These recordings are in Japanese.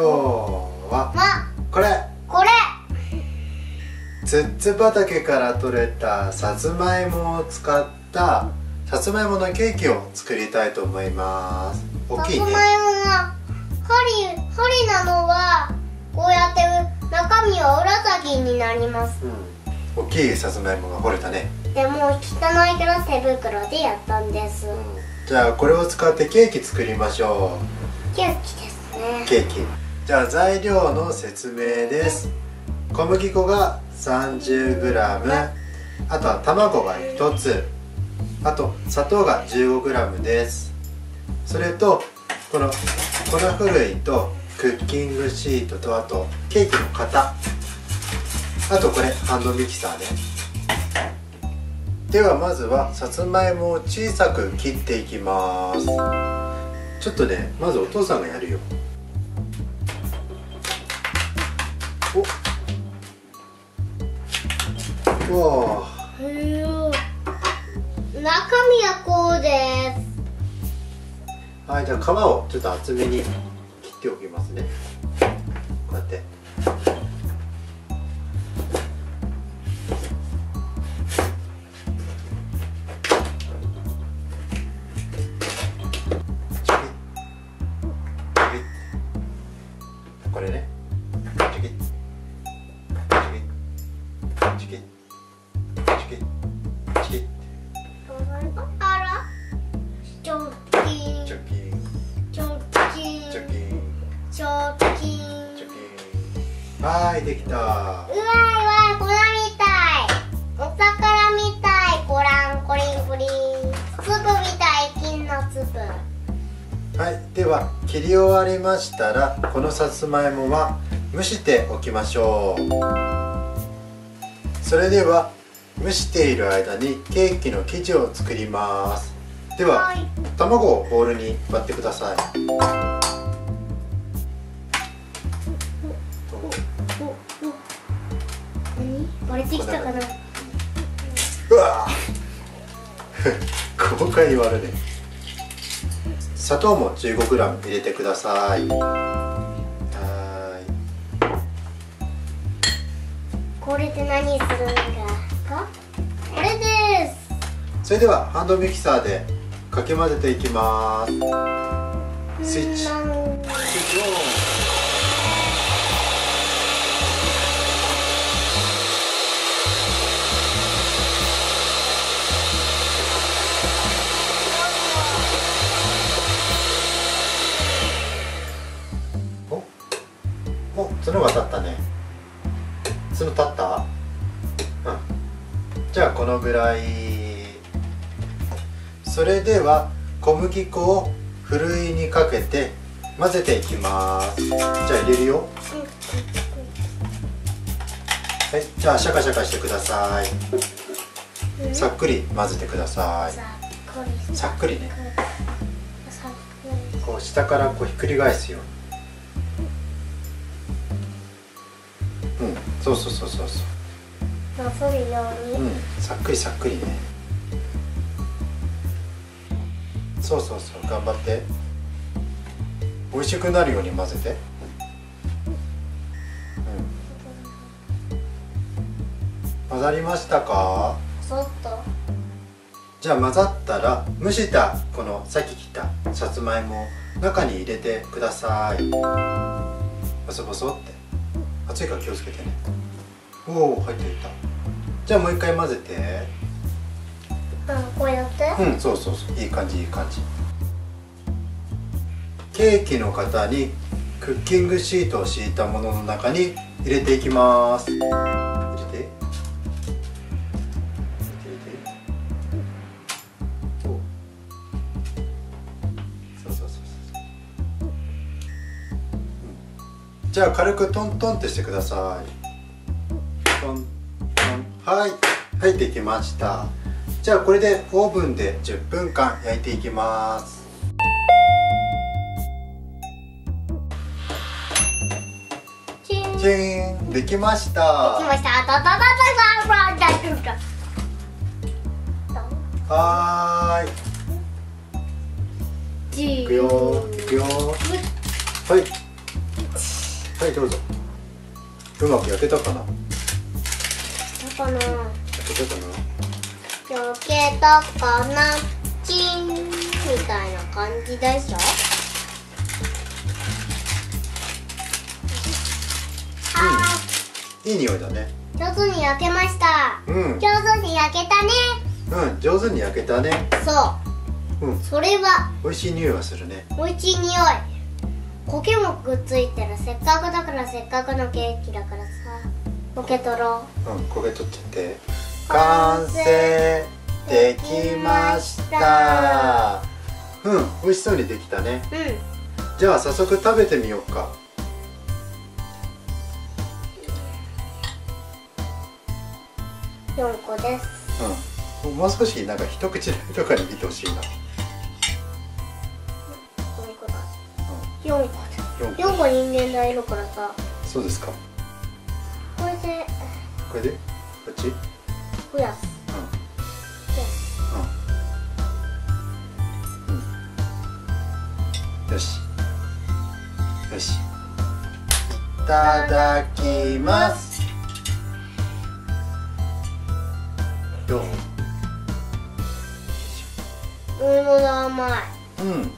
今日はまこれ。これ。ツッツ畑から採れたさつまいもを使ったさつまいものケーキを作りたいと思います。大きいね。さつまいもが針針なのはこうやって中身は紫になります。うん、大きいさつまいもが掘れたね、でも汚いから手袋でやったんです。じゃあこれを使ってケーキ作りましょケーキですね。うケーキじゃあ材料の説明です。小麦粉が 30g あとは卵が1つ。あと砂糖が 15g です。それとこの粉ふるいとクッキングシートとあとケーキの型。あとこれハンドミキサーね。ではまずはさつまいもを小さく切っていきます。ちょっとねまずお父さんがやるよ。わ。あへー。中身はこうです。はいじゃあ皮をちょっと厚めに切っておきますね。こうやって。はいできた。うわいうわい粉みたい。お宝みたい。コランコリンコリン。粒みたい金の粒。はいでは切り終わりましたらこのさつまいもは蒸しておきましょう。それでは蒸している間にケーキの生地を作ります。では、はい。卵をボウルに割ってください割れてきたかな。うわー。豪快に割る。ね砂糖も 15g 入れてください。はこれで何するんですかこれです。それではハンドミキサーでかき混ぜていきます。スイッチ。スイッチオン角が立ったね。角立った？うん。じゃあこのぐらい。それでは小麦粉をふるいにかけて混ぜていきます。じゃあ入れるよ。はい。じゃあシャカシャカしてください。さっくり混ぜてください。さっくりね。こう下からこうひっくり返すようん。そうそうそうそうそう。なするように、うん。さっくりさっくりね。そうそうそう。頑張って。美味しくなるように混ぜて。うん。混ざりましたか？そっとじゃあ混ざったら蒸したこのさっき切ったさつまいもを中に入れてください。ボソボソって熱いから気をつけてね。おお入っていった。じゃあもう一回混ぜて。うんこうやって、うんそうそうそう。いい感じいい感じ。ケーキの型にクッキングシートを敷いたものの中に入れていきますじゃあ軽くトントンってしてください。トントン。はい。はいできました。じゃあこれでオーブンで10分間焼いていきます。チン。できました。できました。はい。いくよ。いくよ。はい。はいどうぞ。うまく焼けたかな？だかな。焼けたかな？焼けたかな？チンみたいな感じでしょあいい匂いだね。ー上手に焼けました。うん。上手に焼けたね。うん上手に焼けたね。そう。うん。それは。美味しい匂いはするね。美味しい匂い苔もくっついてる。せっかくだからせっかくのケーキだからさ苔取ろう。ん焦げ取っちゃって。完成。できました。うん美味しそうにできたね。ううん。じゃあ早速食べてみようか。4個です。うん。もう少しなんか一口大とかに見てほしいな4個だ4個。4個人間がいるからさ。そうですか。これで。これで？こっち？うん。増やすよし。よし。いただきます。どううん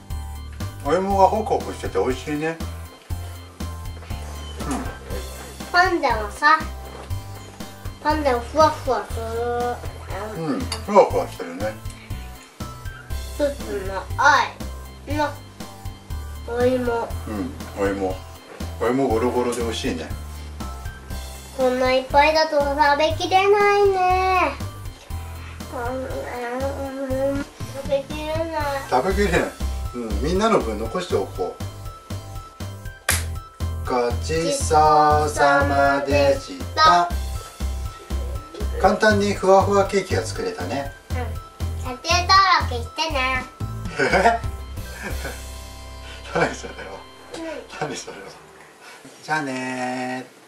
お芋がホクホクしてて美味しいね。パンダはさパンダはふわふわする。うん。うんふわふわしてるね。一つの愛のお芋。うん。お芋。お芋ゴロゴロで美味しいね。こんないっぱいだと食べきれないね。うん。食べきれない。食べきれない、うん、みんなの分残しておこう。ごちそうさまでした。簡単にふわふわケーキが作れたね。うん撮影登録してね 何それは。うん。何それは。じゃあねー